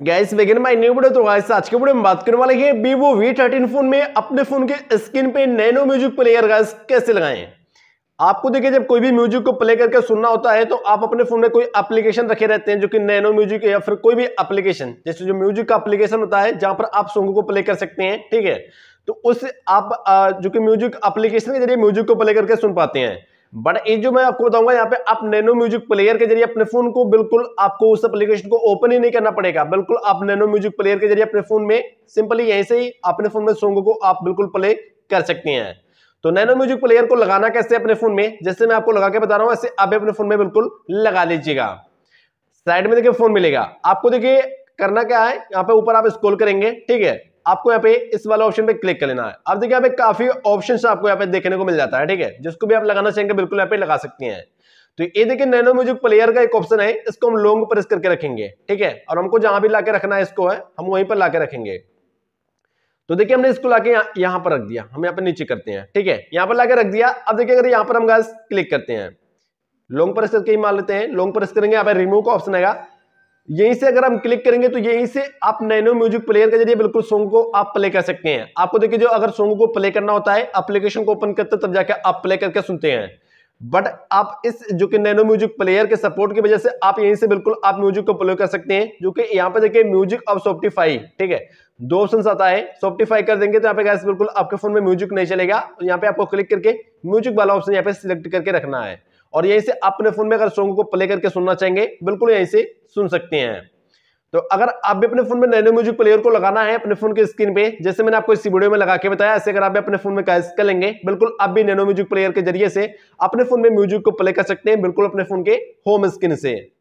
Guys begin my new video तो guys आज के वीडियो में बात करने वाले हैं Vivo V13 फ़ोन में अपने फ़ोन के स्क्रीन पे नैनो म्यूज़िक प्लेयर गाइस कैसे लगाएँ? आपको देखिए, जब कोई भी म्यूज़िक को प्ले करके सुनना होता है तो आप अपने फ़ोन में कोई एप्लीकेशन रखे रहते हैं जो कि नैनो म्यूज़िक या फिर कोई भी एप्लीकेशन जैसे जो म्यूज़िक का एप्लीकेशन होता है, जहाँ पर आप सॉन्ग को प्ले कर सकते हैं, ठीक है? तो उस आप जो कि म्यूज़िक एप्लीकेशन के ज़रिए म्यूज़िक को प्ले करके सुन पाते हैं। बट ये जो मैं आपको बताऊँगा, यहाँ पे आप नैनो म्यूज़िक प्लेयर के ज़रिए अपने फ़ोन को बिल्कुल आपको उस एप्लीकेशन को ओपन ही नहीं करना पड़ेगा। बिल्कुल आप नैनो म्यूज़िक प्लेयर के ज़रिए अपने फ़ोन में सिंपली यहीं से ही अपने फ़ोन में सॉन्ग को आप बिल्कुल प्ले कर सकते हैं। तो नैनो म्यूज़िक प्लेयर को लगाना कैसे अपने फ़ोन में? जैसे मैं आपको लगा के बता रहा हूँ, ऐसे आप अपने फ़ोन में बिल्कुल लगा लीजिएगा। साइड में देखिए फ़ोन मिलेगा। आपको देखिए, करना क्या है? यहाँ पे ऊपर आप स्क्रॉल करेंगे, ठीक है? आपको यहाँ पे इस वाले ऑप्शन पे क्लिक कर लेना है। अब देखिए यहाँ पे काफ़ी ऑप्शन आपको यहाँ पे देखने को मिल जाता है, ठीक है? जिसको भी आप लगाना चाहेंगे, बिल्कुल यहाँ पे लगा सकते हैं। तो ये देखिए नैनो म्यूज़िक प्लेयर का एक ऑप्शन है, इसको हम लॉन्ग प्रेस करके रखेंगे, ठीक है? और हमको जहाँ भी लाके रखना है, इसको है, हम वहीं पर लाके रखेंगे। तो देखिए हमने इसको लाके यहाँ पर रख दिया, हम यहाँ पर नीचे करते हैं, ठीक है? यहाँ पर लाके रख दिया, अब देखिए अगर यहाँ पर हम गैस क्लिक करते हैं लॉन्ग प्रेस करके ही मान लेते हैं लॉन्ग प्रेस करेंगे, यहाँ पर रिमूव का ऑप्शन आएगा यहीं से अगर हम क्लिक करेंगे तो यहीं से आप नैनो म्यूज़िक प्लेयर के ज़रिए बिल्कुल सॉन्ग को आप प्ले कर सकते हैं। आपको देखिए जो अगर सॉन्ग को प्ले करना होता है एप्लीकेशन को ओपन करते तब जाके आप प्ले करके सुनते हैं। बट आप इस जो कि नैनो म्यूज़िक प्लेयर के सपोर्ट की वजह से आप यहीं से बिल्कुल आप म्यूज़िक को प्ले कर सकते हैं, जो कि यहाँ पे देखिए म्यूज़िक और सॉफ्टिफाई ठीक है? दो ऑप्शन आता है सॉफ्टिफाई कर देंगे तो यहाँ पे गैस बिल्कुल आपके फ़ोन में म्यूज़िक नहीं चलेगा, यहाँ पे आपको क्लिक करके म्यूज़िक वाला ऑप्शन यहाँ पे सिलेक्ट करके रखना है। और यहीं से अपने फ़ोन में अगर सॉन्ग को प्ले करके सुनना चाहेंगे, बिल्कुल यहीं से सुन सकते हैं। तो अगर आप भी अपने फ़ोन में नैनो म्यूज़िक प्लेयर को लगाना है, अपने फ़ोन के स्क्रीन पे, जैसे मैंने आपको इस वीडियो में लगा के बताया, ऐसे अगर आप भी अपने फ़ोन में कैश कर लेंगे, बिल्कुल आप भी नैनो म्यूज़िक प्लेयर के ज़रिए से अपने फ़ोन में म्यूज़िक को प्ले कर सकते हैं, बिल्कुल अपने फ़ोन के होम स्क्रीन से।